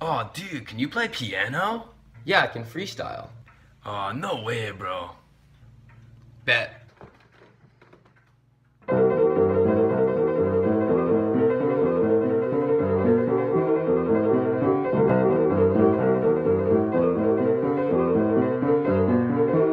Oh, dude, can you play piano? Yeah, I can freestyle. Oh, no way, bro. Bet.